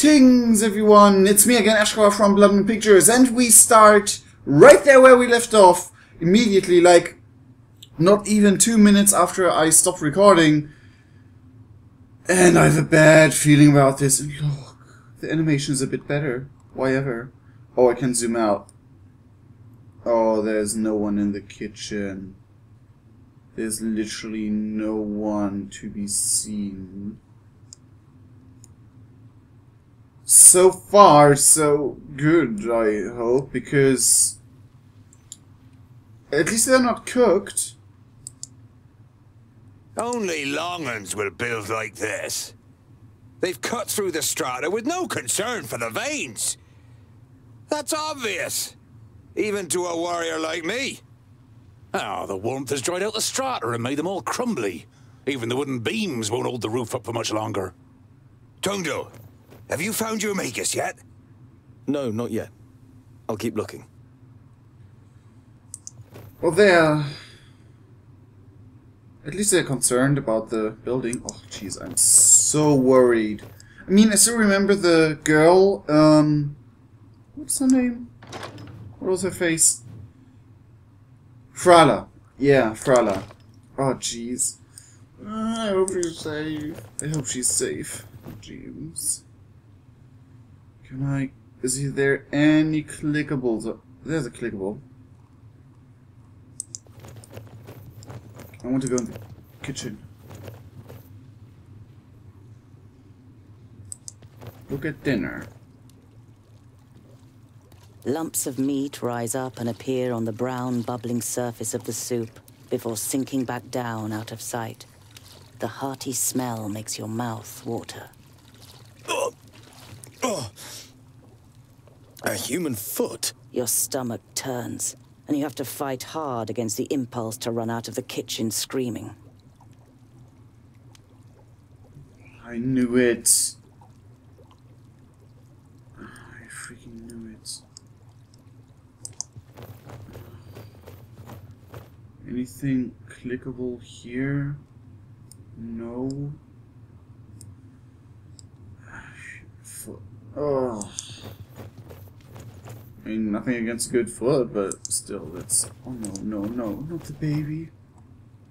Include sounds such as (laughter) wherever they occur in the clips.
Greetings, everyone! It's me again, Eshkova from Blood Moon Pictures, and we start right there where we left off, immediately, like, not even two minutes after I stopped recording. And I have a bad feeling about this. Look, the animation is a bit better. Why ever? Oh, I can zoom out. Oh, there's no one in the kitchen. There's literally no one to be seen. So far so good, I hope, because at least they're not cooked. Only Longhorns will build like this. They've cut through the strata with no concern for the veins. That's obvious, even to a warrior like me. Ah, oh, the warmth has dried out the strata and made them all crumbly. Even the wooden beams won't hold the roof up for much longer. Tungdil, have you found your Magus yet? No, not yet. I'll keep looking. Well, they're... At least they're concerned about the building. Oh, jeez, I'm so worried. I mean, I still remember the girl, um... What's her name? What was her face? Frala. Yeah, Frala. Oh, jeez. Uh, I hope she's safe. I hope she's safe. Jeez. Can I... Is there any clickables? There's a clickable. I want to go in the kitchen. Look at dinner. Lumps of meat rise up and appear on the brown, bubbling surface of the soup before sinking back down out of sight. The hearty smell makes your mouth water. Oh. A human foot? Your stomach turns, and you have to fight hard against the impulse to run out of the kitchen screaming. I knew it. I freaking knew it. Anything clickable here? No. Oh. I mean, nothing against good foot, but still, it's... Oh, no, no, no, not the baby.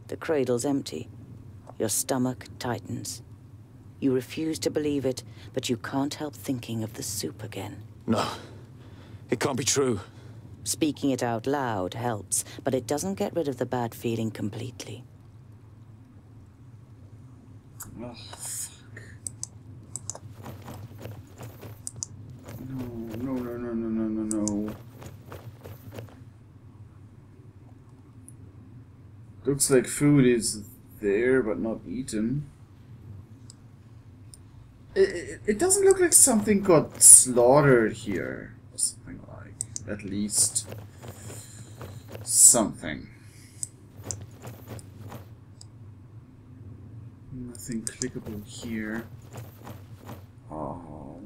The cradle's empty. Your stomach tightens. You refuse to believe it, but you can't help thinking of the soup again. No. It can't be true. Speaking it out loud helps, but it doesn't get rid of the bad feeling completely. Oh, No, no, no, no. Looks like food is there, but not eaten. It, it, it doesn't look like something got slaughtered here. Or something like. At least. Something. Nothing clickable here. Oh.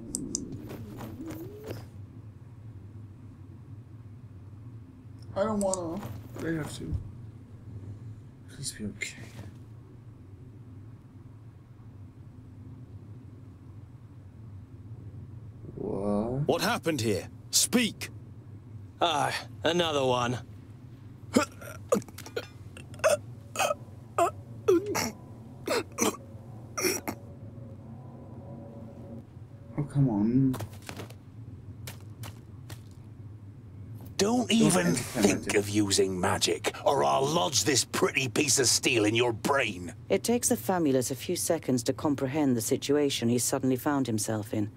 I don't wanna. They have to. Please be okay. What? What happened here? Speak! Ah, another one. Oh, come on. Don't even think of using magic, or I'll lodge this pretty piece of steel in your brain. It takes the Famulus a few seconds to comprehend the situation he suddenly found himself in.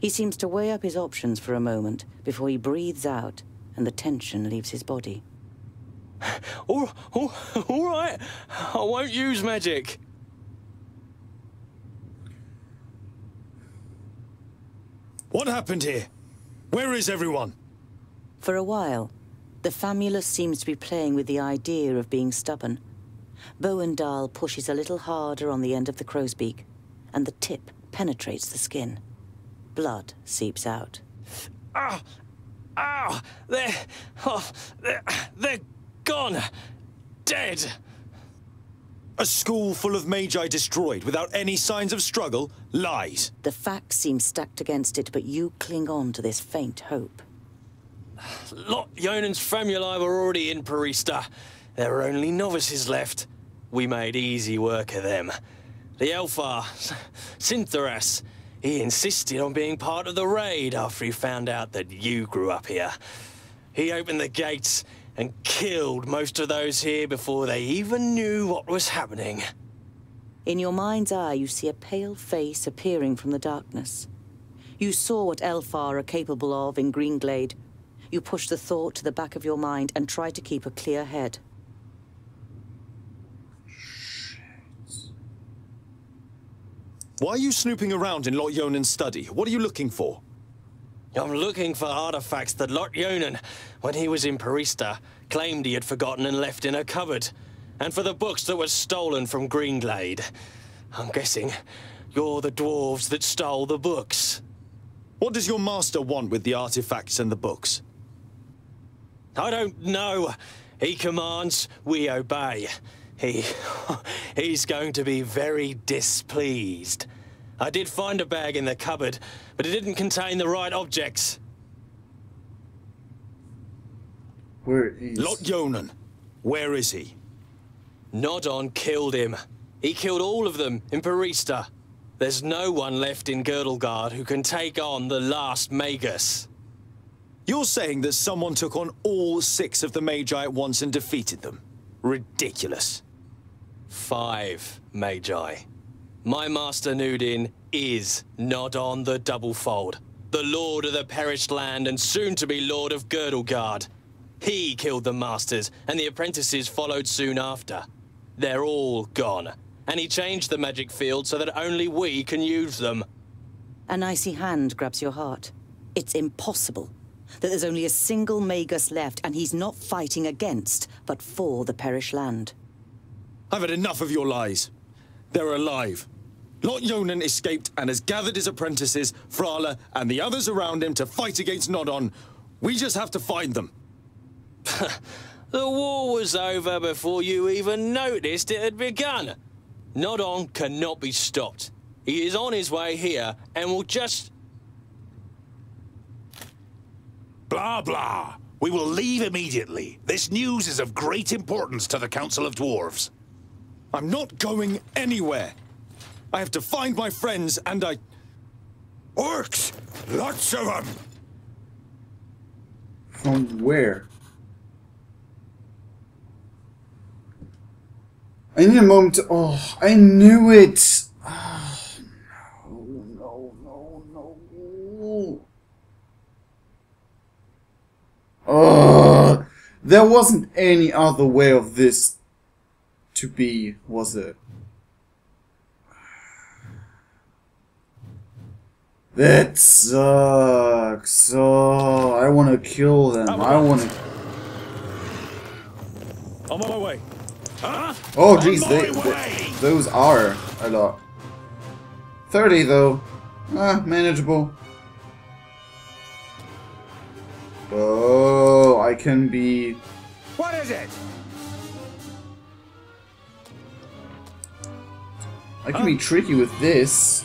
He seems to weigh up his options for a moment before he breathes out and the tension leaves his body. (sighs) all, all, all right, I won't use magic. What happened here? Where is everyone? For a while, the Famulus seems to be playing with the idea of being stubborn. Boindil pushes a little harder on the end of the crow's beak, and the tip penetrates the skin. Blood seeps out. Ah! Ah! They're... Oh, they're, they're gone! Dead! A school full of magi destroyed without any signs of struggle? Lies. The facts seem stacked against it, but you cling on to this faint hope. Lot-Ionan's famulae were already in Porista. There were only novices left. We made easy work of them. The Elfar, Sinthoras, he insisted on being part of the raid after he found out that you grew up here. He opened the gates and killed most of those here before they even knew what was happening. In your mind's eye, you see a pale face appearing from the darkness. You saw what Elfar are capable of in Greenglade. You push the thought to the back of your mind and try to keep a clear head. Shit. Why are you snooping around in Lot-Ionan's study? What are you looking for? I'm looking for artifacts that Lot-Ionan, when he was in Porista, claimed he had forgotten and left in a cupboard. And for the books that were stolen from Greenglade. I'm guessing you're the dwarves that stole the books. What does your master want with the artifacts and the books? I don't know. He commands, we obey. He... (laughs) he's going to be very displeased. I did find a bag in the cupboard, but it didn't contain the right objects. Where is... Lot Yonan. Where is he? Nôd'onn killed him. He killed all of them in Porista. There's no one left in Girdlegard who can take on the last Magus. You're saying that someone took on all six of the Magi at once and defeated them? Ridiculous. Five Magi. My master Nudin is not on the Doublefold, the lord of the perished land and soon to be lord of Girdlegard. He killed the masters, and the apprentices followed soon after. They're all gone, and he changed the magic field so that only we can use them. An icy hand grabs your heart. It's impossible that there's only a single Magus left, and he's not fighting against, but for the perished land. I've had enough of your lies. They're alive. Lot-Ionan escaped and has gathered his apprentices, Frala, and the others around him to fight against Nôd'onn. We just have to find them. (laughs) the war was over before you even noticed it had begun. Nôd'onn cannot be stopped. He is on his way here and will just... Blah, blah. We will leave immediately. This news is of great importance to the Council of Dwarves. I'm not going anywhere. I have to find my friends, and I... Orcs! Lots of them! From where? I need a moment to... Oh, I knew it! Ah. Oh, no, no, no, no. Oh, there wasn't any other way of this to be, was it? That sucks. Oh, I want to kill them. I want to. I'm on my way. Huh? Oh, jeez, they, they- those are a lot. 30 though. Ah, manageable. Oh, I can be. What is it? I can be tricky with this.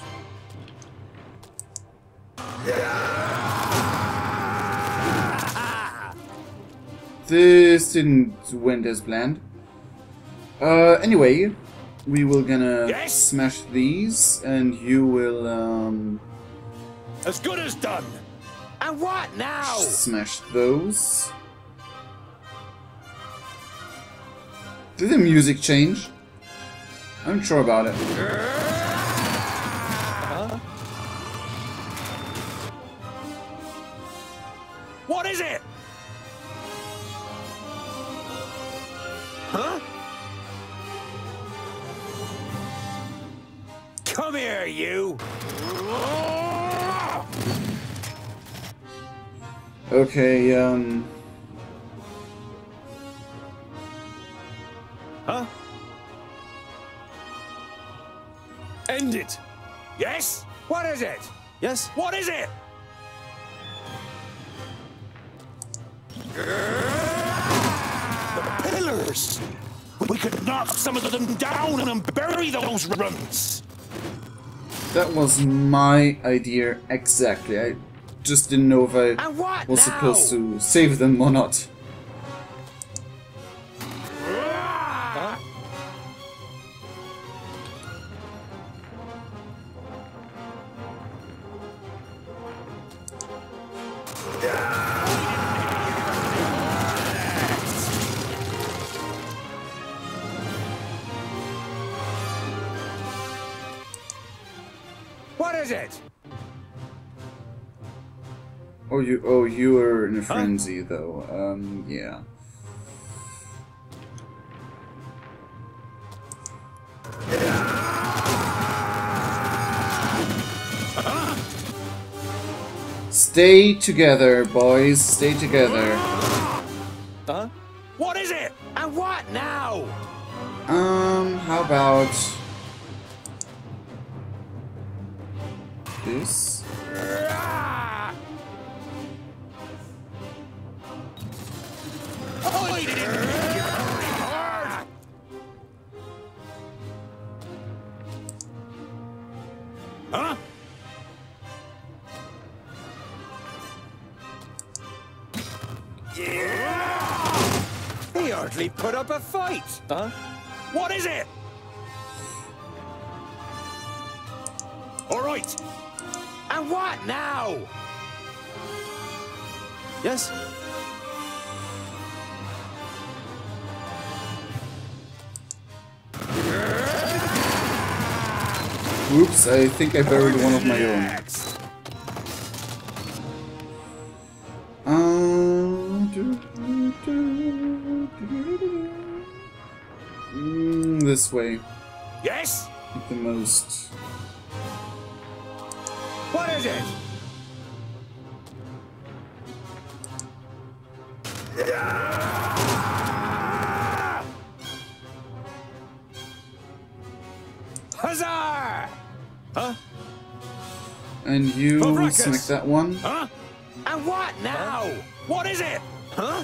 This didn't went as planned. Uh, anyway, we will gonna Yes? smash these, and you will um As good as done! And what now? smash those. Did the music change? I'm sure about it. What is it? Huh? Come here, you! Okay, um. Huh? End it! Yes? What is it? Yes? What is it? The pillars! We We could knock some of them down and bury those runts. That was my idea exactly. I just didn't know if I was now? supposed to save them or not. Oh, you were in a frenzy though. Um, yeah. Stay together, boys. Stay together. Huh? What is it? And what now? Um, how about this? Up. Huh? What is it? All right. And what now? Yes? Oops, I think I buried one of my own. This way. Yes? The most. What is it? Huzzah! Huh? And you smack that one. Huh? And what now? What is it? Huh?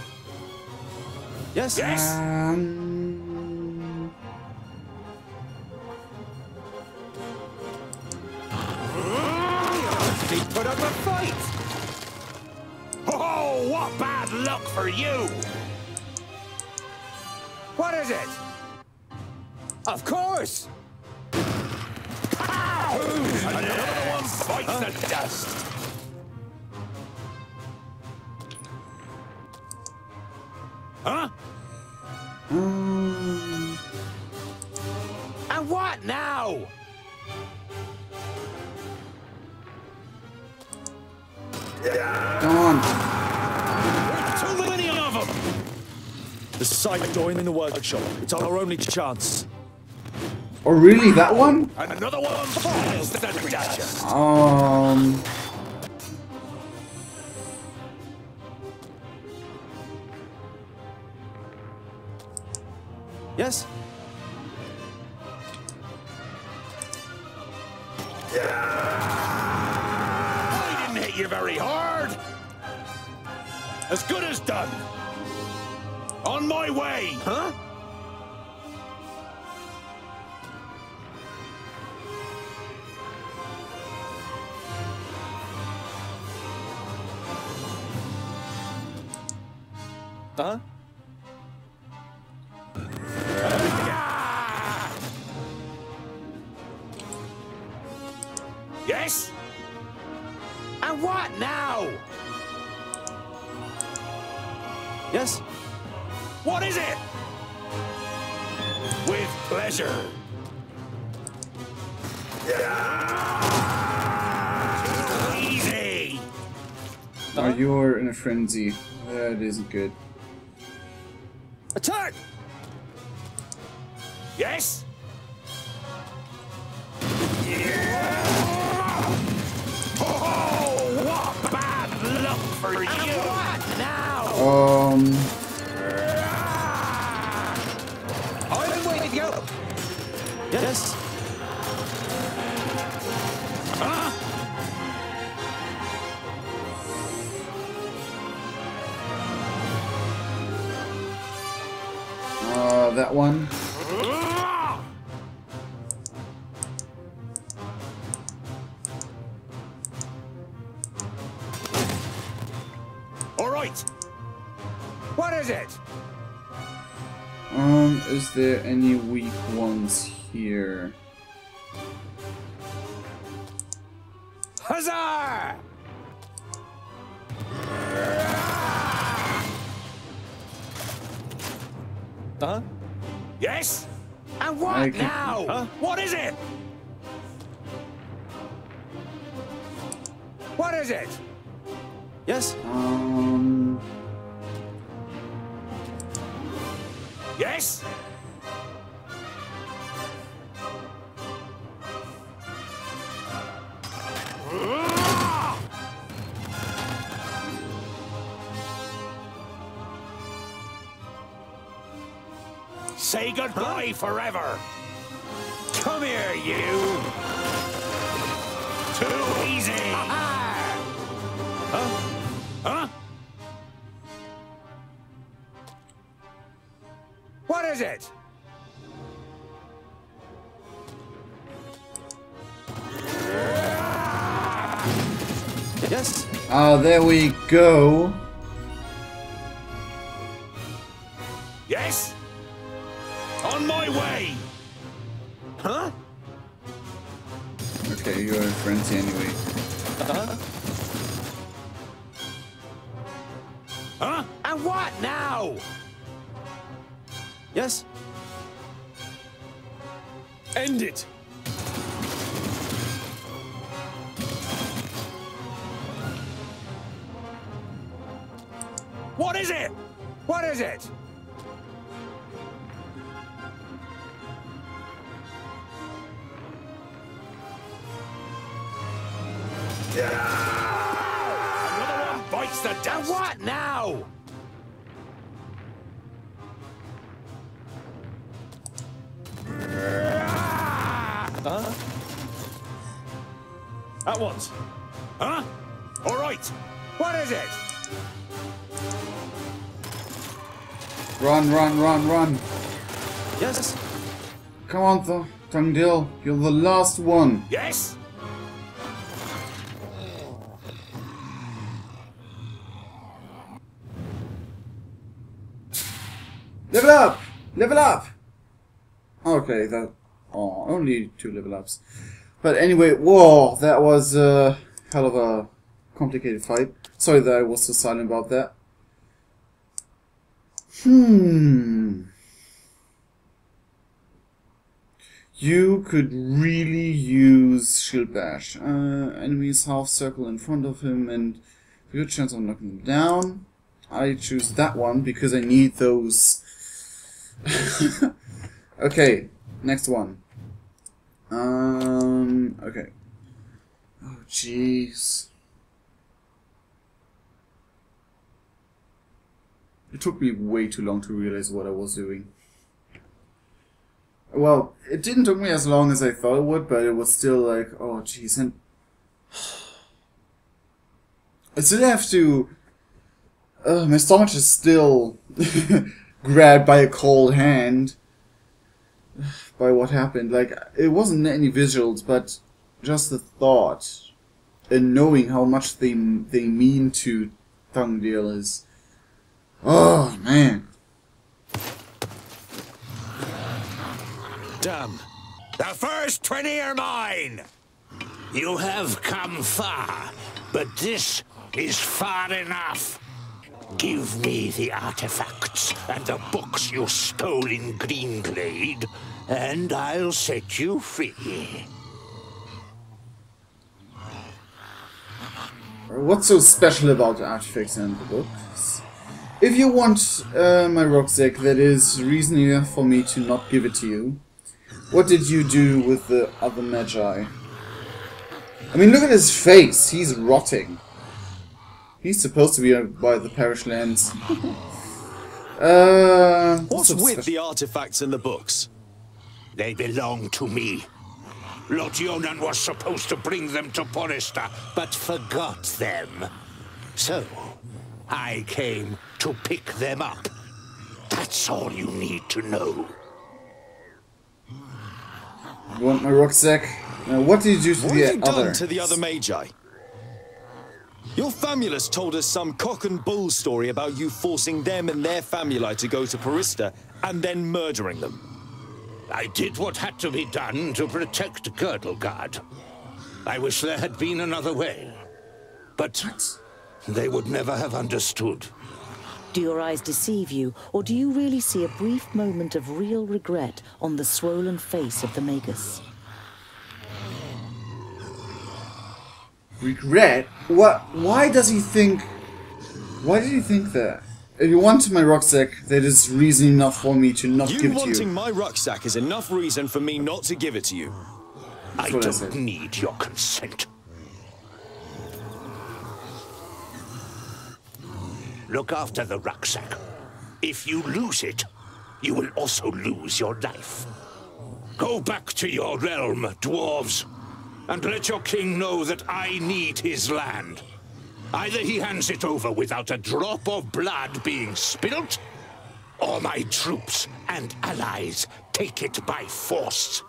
Yes? Yes? Um, He put up a fight. Oh, what bad luck for you! What is it? Of course. Another one the dust. Huh? um, And what now? Come on. Too many of them! The side door in the workshop. It's our only chance. Oh, really? That one? And another one bites the dust. Um, Yes? Didn't hit you very hard. As good as done. On my way. Huh? Huh? Frenzy. That isn't good. Attack! Right. What is it? Um, is there any weak ones here? Huzzah! Huh? Yes? And what I can- now? Huh? What is it? What is it? Yes? Um, Yes? Say goodbye forever. Come here, you. Too easy. Is it? Yes? ah, there we go. Yes? On my way. Huh? Okay, you're in frenzy anyway. Huh? Huh? And what now? Yes? End it! What is it? What is it? Run, run, run, run. Yes? Come on, Th Tungdil. You're the last one. Yes? Level up! Level up! Okay, that... Oh, only two level ups. But anyway, whoa, that was a hell of a complicated fight. Sorry that I was so silent about that. Hmm. You could really use Shield Bash. Uh, enemies half circle in front of him and good chance of knocking him down. I choose that one because I need those. (laughs) okay, next one. Um, okay. Oh, jeez. It took me way too long to realize what I was doing. Well, it didn't take me as long as I thought it would, but it was still like, oh jeez, and I still have to. Uh, my stomach is still (laughs) grabbed by a cold hand by what happened. Like it wasn't any visuals, but just the thought and knowing how much they they mean to Tungdil is. Oh man. Damn. The first 20 are mine. You have come far, but this is far enough. Give me the artifacts and the books you stole in Greenglade, and I'll set you free. What's so special about the artifacts and the books? If you want uh, my rucksack, that is reason enough for me to not give it to you. What did you do with the other magi? I mean, look at his face. He's rotting. He's supposed to be by the parish lands. (laughs) uh, What's with the artifacts and the books? They belong to me. Lord Yonan was supposed to bring them to Porista, but forgot them. So, I came to pick them up. That's all you need to know. You want my rucksack? Now, what did you do to What the have you other? done to the other Magi? Your famulus told us some cock and bull story about you forcing them and their famuli to go to Porista and then murdering them. I did what had to be done to protect Girdlegard. I wish there had been another way. But they would never have understood. Do your eyes deceive you, or do you really see a brief moment of real regret on the swollen face of the Magus? Regret? What? Why does he think? Why did he think that? If you want my rucksack, that is reason enough for me to not You give it to wanting you. wanting my rucksack is enough reason for me not to give it to you. I I don't said. need your consent. Look after the rucksack. If you lose it, you will also lose your life. Go back to your realm, dwarves, and let your king know that I need his land. Either he hands it over without a drop of blood being spilt, or my troops and allies take it by force.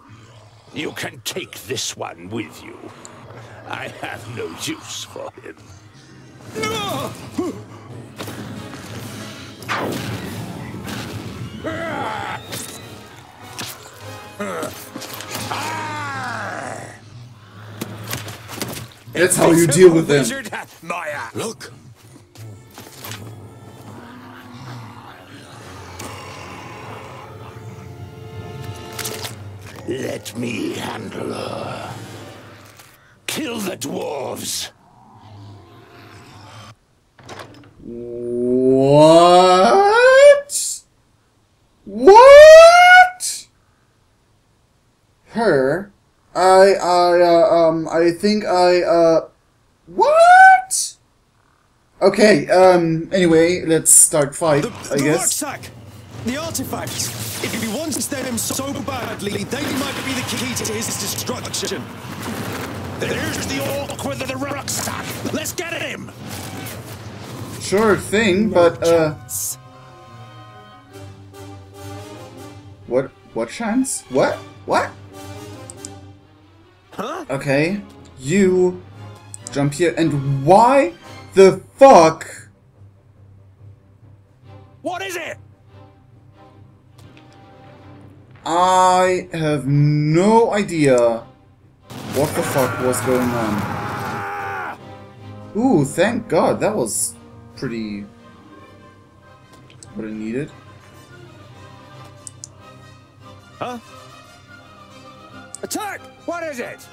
You can take this one with you. I have no use for him. (laughs) That's how you deal with them. Maya. Look, Let me handle her. Kill the dwarves. What? What? Her? I, I, uh, um, I think I, uh, what? Okay, um, anyway, let's start fight, the, I the guess. rucksack, the artifacts. If he wants them so badly, they might be the key to his destruction. There's the orc with the rucksack. Let's get at him. Sure thing, but, uh, what, what chance? What? What? Huh? Okay, you jump here, and why the fuck? What is it? I have no idea what the fuck was going on. Ooh, thank god, that was pretty... what I needed. Huh? Attack! What is it?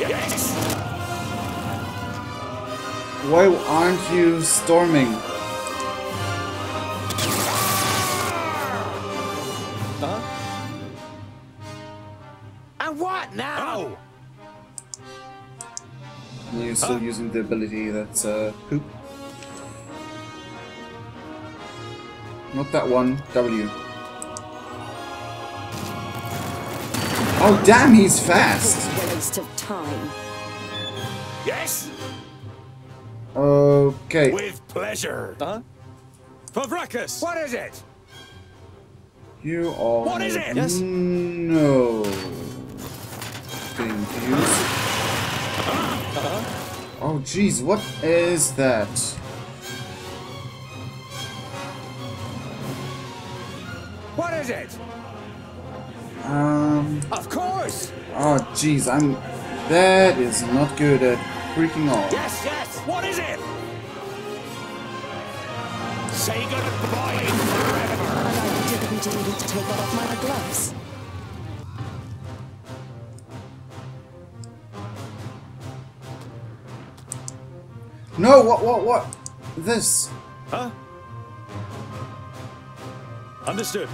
Yes. Why aren't you storming? Huh? And what now? Oh! You're still using the ability that's, uh, poop. Not that one, W. Oh damn, he's fast! Waste of time. Yes. Okay. With pleasure. Huh? Pavrakas! What is it? You are What is it? Yes? no confused. (laughs) Oh jeez, what is that? What is it? Um Of course. oh jeez, I'm that is not good at freaking all. Yes, yes. What is it? Say goodbye forever. I didn't need to take off my gloves. No, what what what? This. Huh? Understood.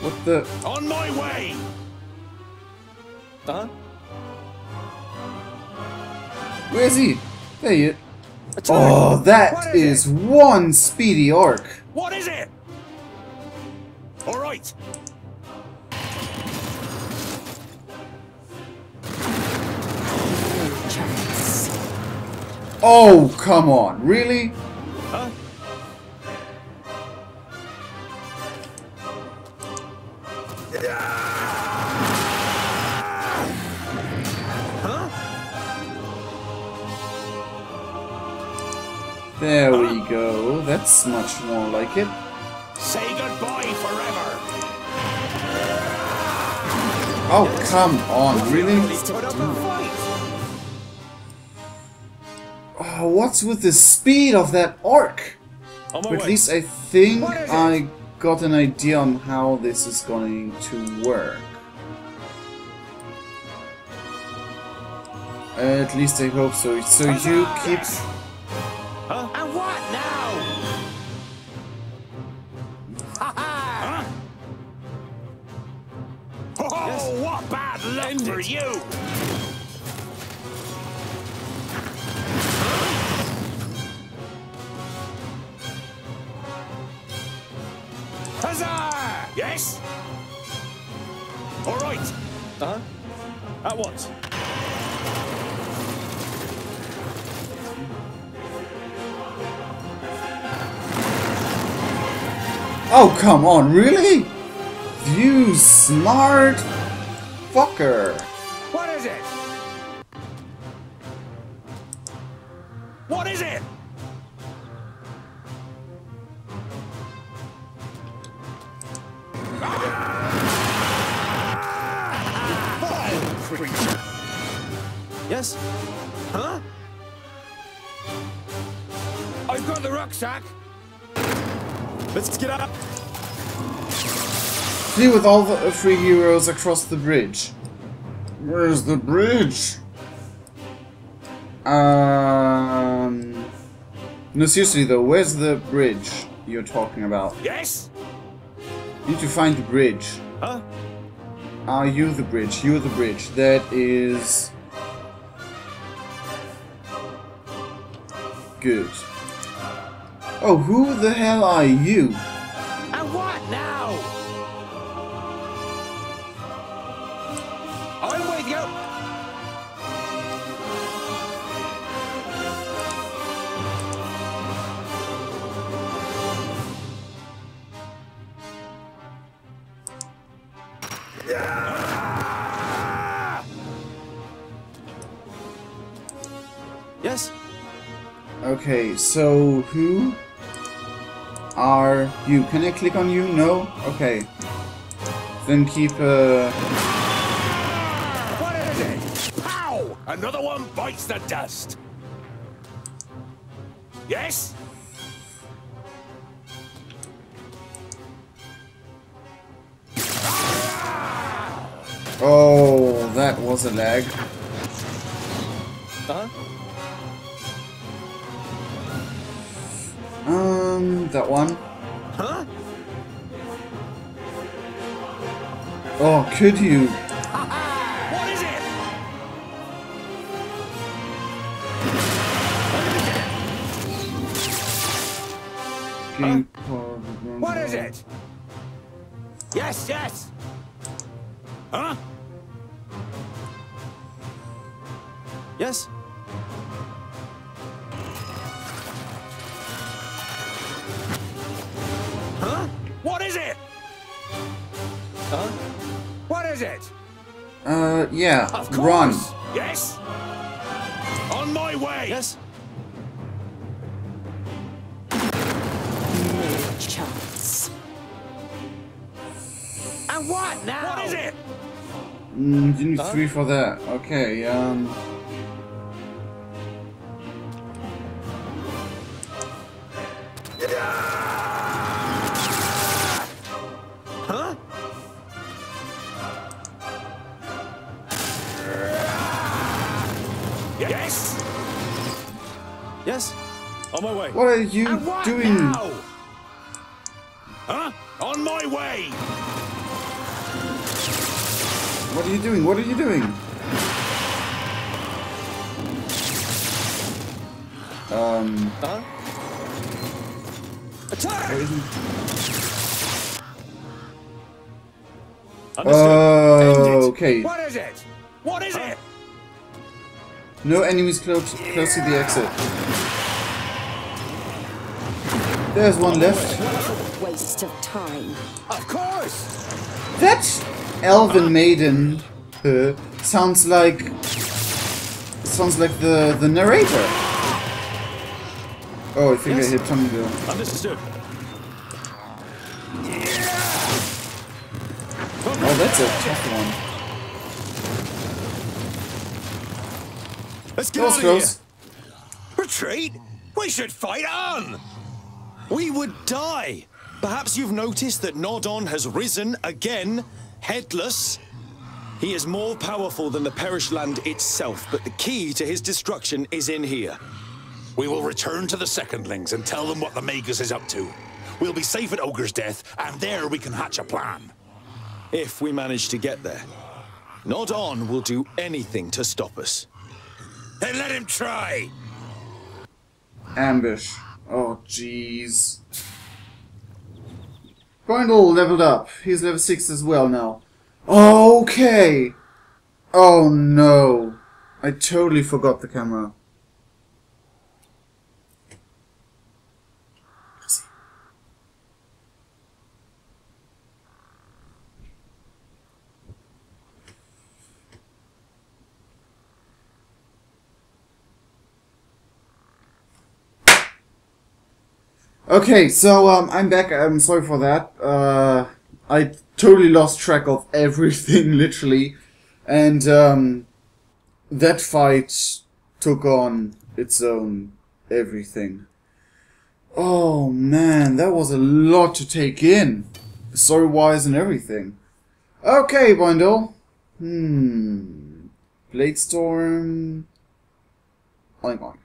What the On my way. Uh-huh. where is he? There he is. Attack! Oh that is is one speedy arc. What is it? All right. Oh, come on. Really? Huh? There we go. That's much more like it. Say goodbye forever. Oh, come on. Really? What's with the speed of that orc? On at way. least I think What is it? I got an idea on how this is going to work. At least I hope so. So you keep... And what now? Ha ha! Oh, what bad luck End for you! Yes? All right. Uh-huh. At once. Oh, come on, really? You smart fucker. Flee with all the three heroes across the bridge. Where's the bridge? Um... No, seriously though, where's the bridge you're talking about? Yes? You need to find the bridge. Huh? Are you the bridge? You're the bridge. That is... Good. Oh, who the hell are you? Okay, so who are you? Can I click on you? No? Okay. Then keep uh What is it? Pow! Another one bites the dust. Yes? Oh, that was a lag. Uh-huh. That one. Huh? Oh, could you? Uh-huh. What is it? Uh, yeah. Of course. Run. Yes. On my way. Yes? No chance. And what now? What is it? Mm, you need Huh? three for that. Okay, um. On my way. What are you what doing? now? Huh? On my way. What are you doing? What are you doing? Um. Uh-huh. Attack! Understood. Oh, okay. What is it? What is it? No enemies close, close to the exit. There's one left. Waste of time. Of course! That elven maiden uh, sounds like sounds like the the narrator. Oh, I think Yes. I hit Tongue Understood. Oh, that's a tough one. Let's get That was out of here. Retreat? We should fight on! We would die. Perhaps you've noticed that Nôd'onn has risen again, headless. He is more powerful than the Perish Land itself, but the key to his destruction is in here. We will return to the Secondlings and tell them what the Magus is up to. We'll be safe at Ogre's death, and there we can hatch a plan. If we manage to get there. Nôd'onn will do anything to stop us. Then let him try! Ambush. Oh, jeez. Boindil leveled up. He's level 6 as well now. Okay! Oh no. I totally forgot the camera. Okay, so um, I'm back. I'm sorry for that. Uh, I totally lost track of everything, (laughs) literally, and um, that fight took on its own everything. Oh man, that was a lot to take in, story wise and everything. Okay, Boindil. Hmm. Blade storm. Oink oink.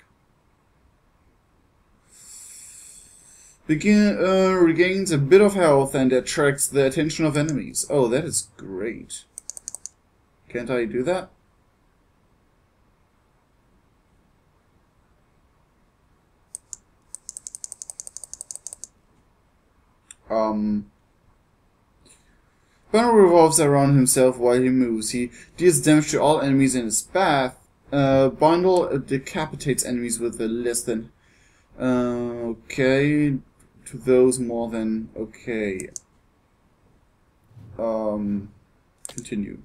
Begin, uh, regains a bit of health and attracts the attention of enemies. Oh, that is great. Can't I do that? Um. Banner revolves around himself while he moves. He deals damage to all enemies in his path. Uh, Boindil decapitates enemies with a less than uh, okay. To those more than okay. Um, continue.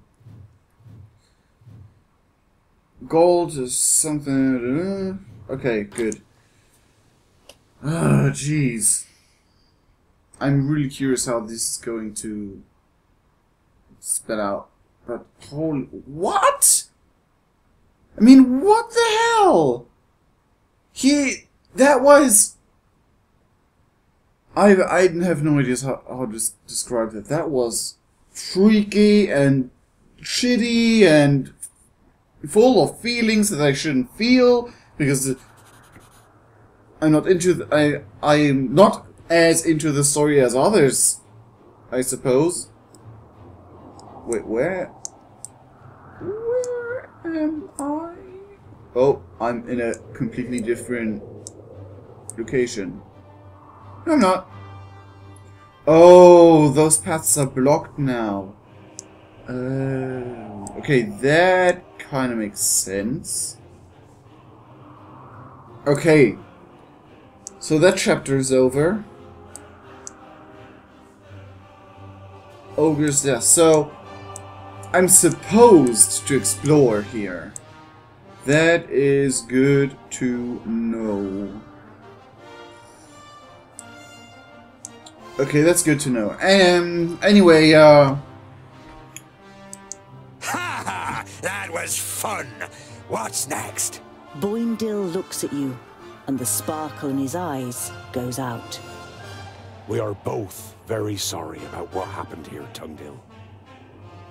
Gold is something. Uh, okay, good. Ah, jeez. I'm really curious how this is going to spell out. But holy, what? I mean, what the hell? He that was. I I have no idea how how to describe that. That was freaky and shitty and full of feelings that I shouldn't feel because I'm not into the, I I'm not as into the story as others, I suppose. Wait, where? Where am I? Oh, I'm in a completely different location. No, I'm not. Oh, those paths are blocked now. Oh, okay, that kind of makes sense. Okay, so that chapter is over. Ogre's death. So, I'm supposed to explore here. That is good to know. Okay, that's good to know. Um, anyway, uh, Ha ha! That was fun! What's next? Boindil looks at you, and the sparkle in his eyes goes out. We are both very sorry about what happened here, Tungdil.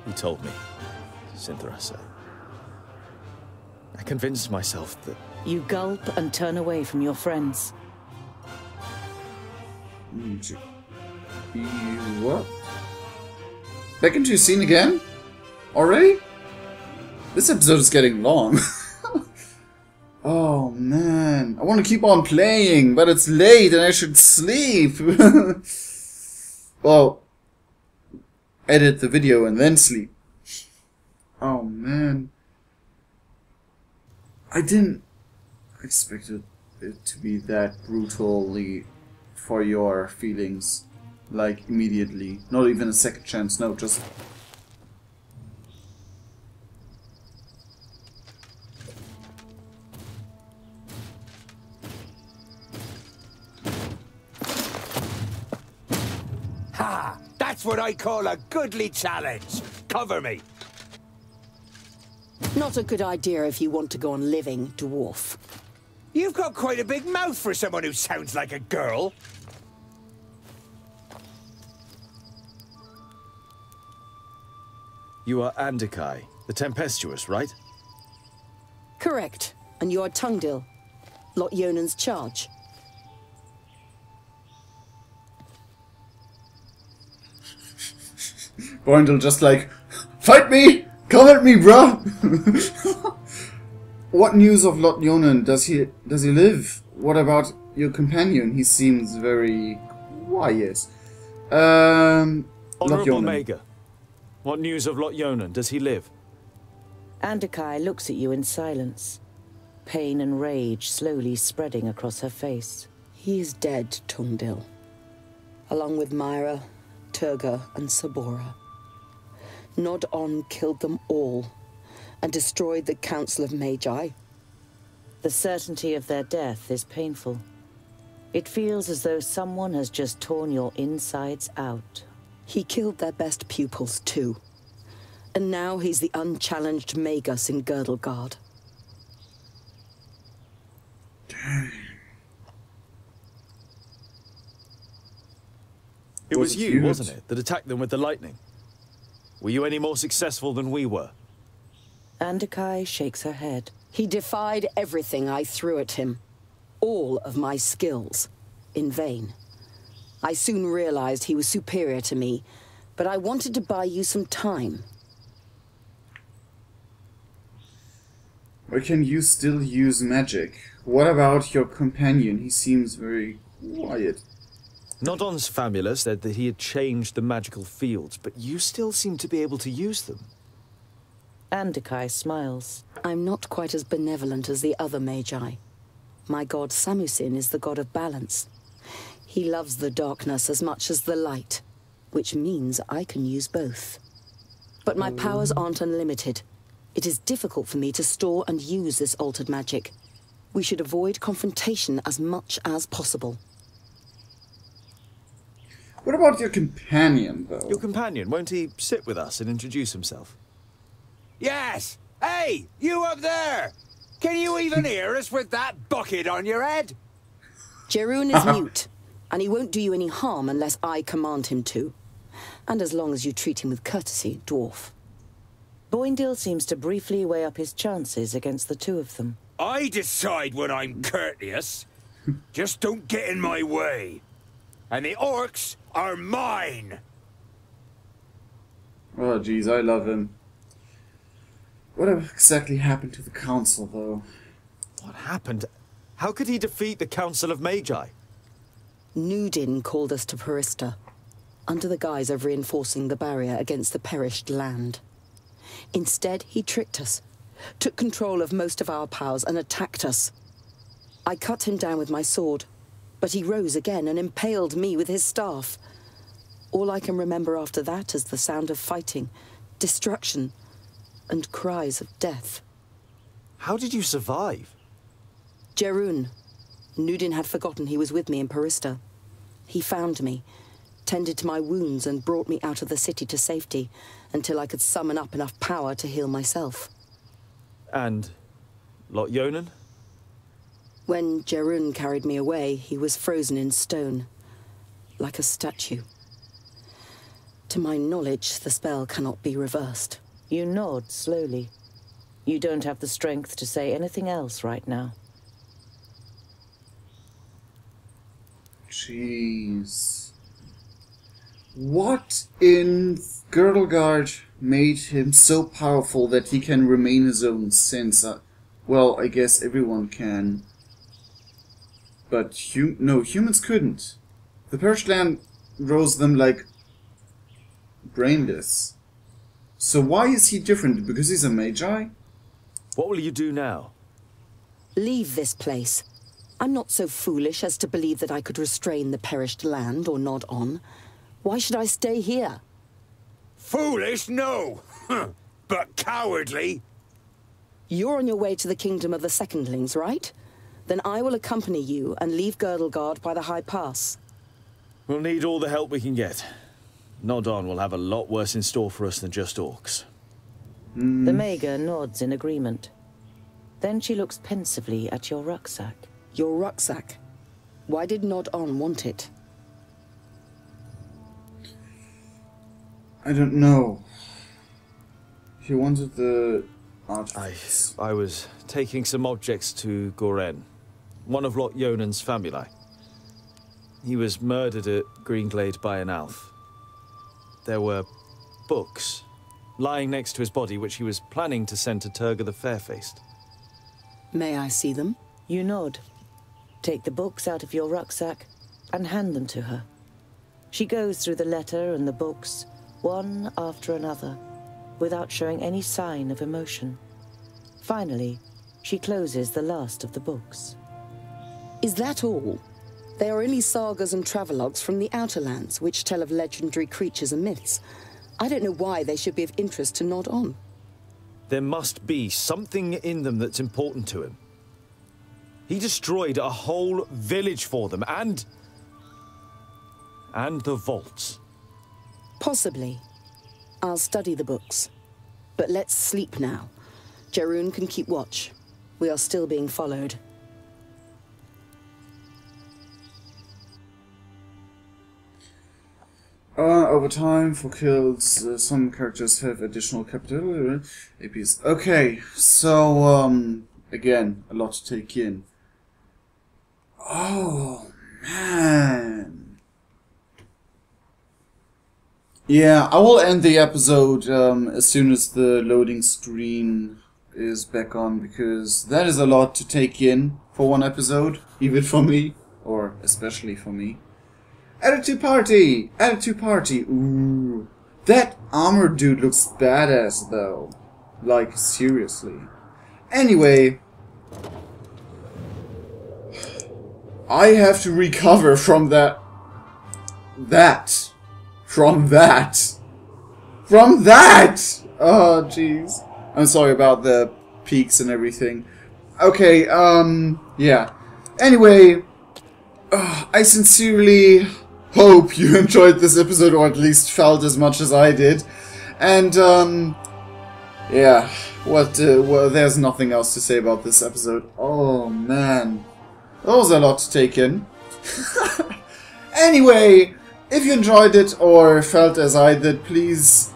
Who told me? Cynthia said. I convinced myself that You gulp and turn away from your friends. j- you what? Back into your scene again? Already? This episode is getting long. (laughs) oh man, I want to keep on playing, but it's late and I should sleep. (laughs) well, edit the video and then sleep. Oh man. I didn't expect it to be that brutally for your feelings, like immediately. Not even a second chance, no, just Ha! That's what I call a goodly challenge. Cover me. Not a good idea if you want to go on living, dwarf. You've got quite a big mouth for someone who sounds like a girl. You are Andôkai, the tempestuous, right? Correct. And you are Tungdil, Lot-Ionan's charge. (laughs) Boindil just like, fight me! Come at me, bro! (laughs) what news of Lot-Ionan? Does he does he live? What about your companion? He seems very quiet. Um, Lot Honorable Yonan. Mager, what news of Lot-Ionan? Does he live? Andôkai looks at you in silence, pain and rage slowly spreading across her face. He is dead, Tungdil. Along with Maira, Turgur, and Sabora. Nôd'onn killed them all and destroyed the Council of Magi. The certainty of their death is painful. It feels as though someone has just torn your insides out. He killed their best pupils, too. And now he's the unchallenged Magus in Girdlegard. It was, Was you, you? wasn't it, that attacked them with the lightning? Were you any more successful than we were? Andôkai shakes her head. He defied everything I threw at him. All of my skills. In vain. I soon realized he was superior to me, but I wanted to buy you some time. Or can you still use magic? What about your companion? He seems very quiet. Nôd'onn's famula said that he had changed the magical fields, but you still seem to be able to use them. Andôkai smiles. I'm not quite as benevolent as the other Magi. My god Samusin is the god of balance. He loves the darkness as much as the light, which means I can use both. But my powers aren't unlimited. It is difficult for me to store and use this altered magic. We should avoid confrontation as much as possible. What about your companion, though? Your companion, won't he sit with us and introduce himself? Yes! Hey, you up there! Can you even hear us with that bucket on your head? Djerůn is (laughs) mute, and he won't do you any harm unless I command him to. And as long as you treat him with courtesy, dwarf. Boindil seems to briefly weigh up his chances against the two of them. I decide when I'm courteous. (laughs) Just don't get in my way. And the orcs are mine! Oh, jeez, I love him. What exactly happened to the council, though? What happened? How could he defeat the Council of Magi? Nôd'onn called us to Porista, under the guise of reinforcing the barrier against the perished land. Instead, he tricked us, took control of most of our powers, and attacked us. I cut him down with my sword, but he rose again and impaled me with his staff. All I can remember after that is the sound of fighting, destruction, and cries of death. How did you survive? Djerůn. Nôd'onn had forgotten he was with me in Porista. He found me, tended to my wounds, and brought me out of the city to safety until I could summon up enough power to heal myself. And Lot-Ionan? When Djerůn carried me away, he was frozen in stone, like a statue. To my knowledge, the spell cannot be reversed. You nod slowly. You don't have the strength to say anything else right now. Jeez. What in Girdlegard made him so powerful that he can remain his own since, uh, well, I guess everyone can. But hum- no, humans couldn't. The Perished Land rose them like brainless. So why is he different? Because he's a magi? What will you do now? Leave this place. I'm not so foolish as to believe that I could restrain the perished land or Nôd'onn. Why should I stay here? Foolish, no. (laughs) but cowardly. You're on your way to the kingdom of the Secondlings, right? Then I will accompany you and leave Girdlegard by the High Pass. We'll need all the help we can get. Nôd'onn will have a lot worse in store for us than just orcs. The Maga nods in agreement. Then she looks pensively at your rucksack. Your rucksack. Why did Nod On want it? I don't know. He wanted the I, artifacts. I was taking some objects to Goren, one of Lot-Ionan's family. He was murdered at Greenglade by an elf. There were books lying next to his body, which he was planning to send to Turgur the Fairfaced. May I see them? You nod, take the books out of your rucksack, and hand them to her. She goes through the letter and the books, one after another, without showing any sign of emotion. Finally, she closes the last of the books. Is that all? They are only sagas and travelogues from the Outer Lands, which tell of legendary creatures and myths. I don't know why they should be of interest to Nôd'onn. There must be something in them that's important to him. He destroyed a whole village for them, and. and the vaults. Possibly. I'll study the books. But let's sleep now. Djerůn can keep watch. We are still being followed. Uh, over time, for kills, uh, some characters have additional capital uh, APs. Okay, so, um, again, a lot to take in. Oh, man. Yeah, I will end the episode um, as soon as the loading screen is back on because that is a lot to take in for one episode, even for me, or especially for me. Attitude Party! Attitude Party! Ooh. That armor dude looks badass though. Like, seriously. Anyway. I have to recover from that. That. From that. From that! Oh, jeez. I'm sorry about the peaks and everything. Okay, um, yeah. Anyway, uh, I sincerely hope you (laughs) enjoyed this episode or at least felt as much as I did. And, um, yeah, what, uh, well, there's nothing else to say about this episode. Oh, man. That was a lot to take in. (laughs) anyway, if you enjoyed it or felt as I did, please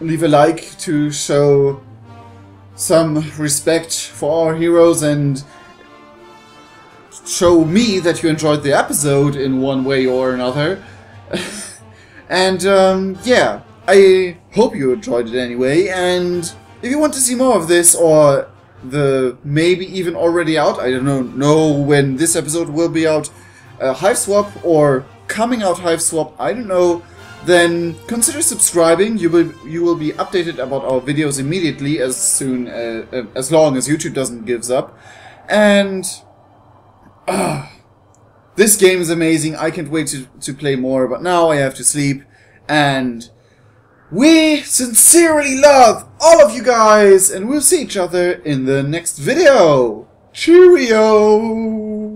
leave a like to show some respect for our heroes and show me that you enjoyed the episode in one way or another. (laughs) and um, yeah, I hope you enjoyed it anyway. And if you want to see more of this or the maybe even already out, I don't know, know when this episode will be out, uh, Hiveswap or coming out Hiveswap, I don't know. Then consider subscribing. You will you will be updated about our videos immediately as soon uh, uh, as long as YouTube doesn't gives up. And Ah, this game is amazing. I can't wait to, to play more, but now I have to sleep. And we sincerely love all of you guys, and we'll see each other in the next video. Cheerio!